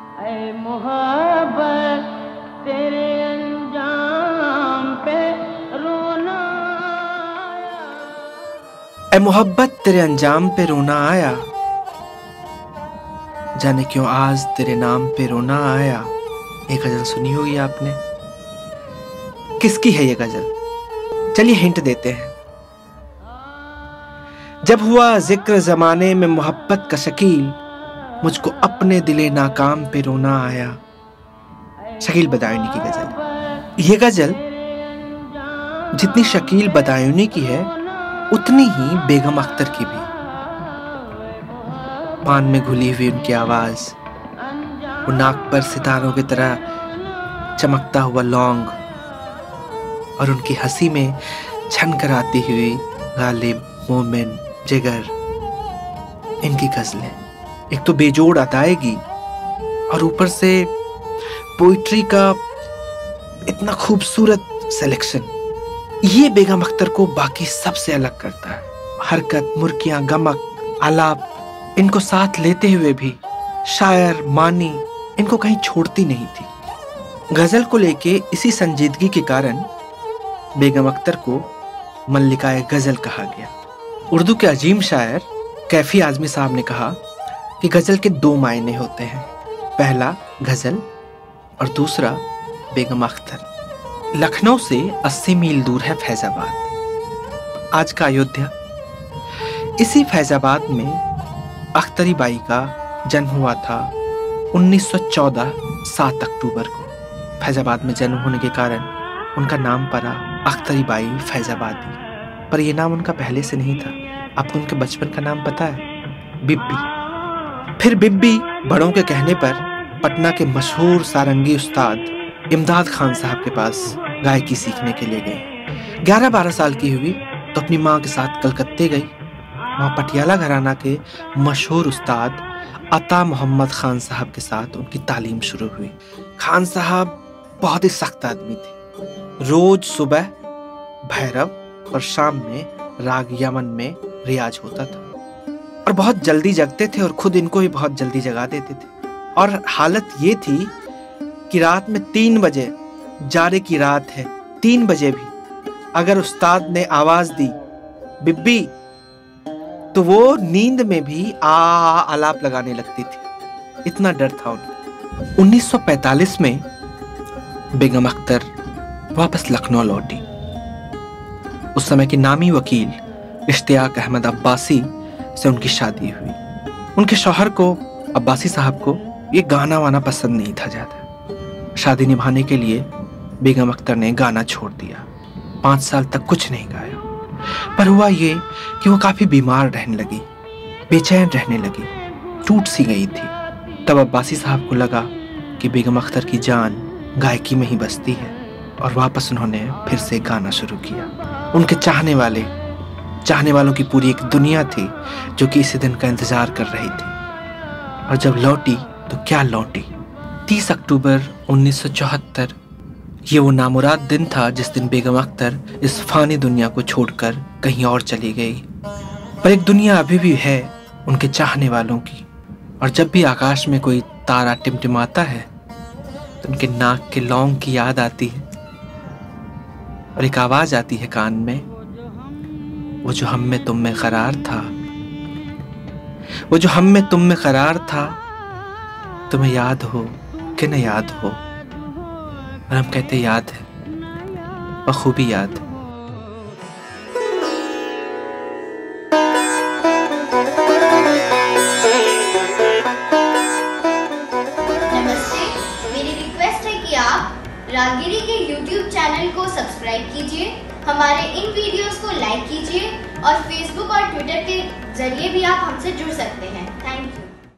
ऐ मोहब्बत तेरे अंजाम पे रोना मोहब्बत तेरे अंजाम पे रोना आया। जाने क्यों आज तेरे नाम पे रोना आया? ये गज़ल सुनी होगी आपने। किसकी है ये गज़ल? चलिए हिंट देते हैं। जब हुआ ज़िक्र जमाने में मोहब्बत का शकील मुझको अपने दिले नाकाम पे रोना आया। शकील बदायूनी की गज़ल। ये गज़ल जितनी शकील बदायूनी की है, उतनी ही बेगम अख्तर की भी। पान में घुली हुई उनकी आवाज़, वो नाक पर सितारों की तरह चमकता हुआ लौंग और उनकी हँसी में छन कर आती हुई गालिब मोमिन जिगर, इनकी गजलें। एक तो बेजोड़ अदायगी और ऊपर से पोइट्री का इतना खूबसूरत सिलेक्शन ये बेगम अख्तर को बाकी सबसे अलग करता है। हरकत मुर्कियाँ गमक, आलाप, इनको साथ लेते हुए भी, शायर, मानी, इनको कहीं छोड़ती नहीं थी। गज़ल को लेके इसी संजीदगी के कारण बेगम अख्तर को मल्लिकाए गज़ल कहा गया। उर्दू के अजीम शायर कैफी आजमी साहब ने कहा कि गज़ल के दो मायने होते हैं। पहला, गज़ल, और दूसरा, बेगम अख्तर। लखनऊ से 80 मील दूर है फैजाबाद। आज का अयोध्या। इसी फैजाबाद में अख्तरी बाई का जन्म हुआ था 1914 7 अक्टूबर को। फैजाबाद में जन्म होने के कारण उनका नाम पड़ा अख्तरी बाई फैजाबादी। पर यह नाम उनका पहले से नहीं था। आपको उनके बचपन का नाम पता है? बिब्बी। फिर बिब्बी बड़ों के कहने पर पटना के मशहूर सारंगी उस्ताद इमदाद खान साहब के पास गायकी सीखने के लिए गई। ग्यारह बारह साल की हुई तो अपनी माँ के साथ कलकत्ते गई। वहाँ पटियाला घराना के मशहूर उस्ताद अता मोहम्मद खान साहब के साथ उनकी तालीम शुरू हुई। खान साहब बहुत ही सख्त आदमी थे। रोज सुबह, भैरव और शाम में राग यमन में रियाज होता था। बहुत जल्दी जगते थे और खुद इनको भी बहुत जल्दी जगा देते थे। और हालत ये थी कि रात में तीन बजे, जारे की रात है, तीन बजे भी, अगर उस्ताद ने आवाज़ दी, बिब्बी तो वो नींद में भी आ आलाप लगाने लगती थी। इतना डर था उनको 1945 में बेगम अख्तर वापस लखनऊ लौटी। उस समय की नामी वकील इश्तियाक अहमद अब्बासी से उनकी शादी हुई। उनके शौहर को, अब्बासी साहब को, ये गाना वाना पसंद नहीं था ज़्यादा। शादी निभाने के लिए बेगम अख्तर ने गाना छोड़ दिया। पाँच साल तक कुछ नहीं गाया। पर हुआ ये कि वो काफ़ी बीमार रहने लगी, बेचैन रहने लगी, टूट सी गई थी। तब अब्बासी साहब को लगा कि बेगम अख्तर की जान गायकी में ही बसती है, और वापस उन्होंने फिर से गाना शुरू किया। उनके चाहने वाले चाहने वालों की पूरी एक दुनिया थी जो कि इसी दिन का इंतज़ार कर रही थी। और जब लौटी तो क्या लौटी? 30 अक्टूबर 1974 ये वो नामुराद दिन था जिस दिन बेगम अख्तर इस फानी दुनिया को छोड़कर कहीं और चली गई। पर एक दुनिया अभी भी है उनके चाहने वालों की। और जब भी आकाश में कोई तारा टिमटिमाता है तो उनके नाक के लौंग की याद आती है। और एक आवाज़ आती है कान में वो जो हम में तुम में करार था। वो जो हम में तुम में करार था, तुम्हें याद हो कि न याद हो? और हम कहते याद है। बखूबी याद नमस्ते सब्सक्राइब कीजिए, हमारे इन वीडियोस को लाइक कीजिए और फेसबुक और ट्विटर के ज़रिए भी आप हमसे जुड़ सकते हैं। Thank you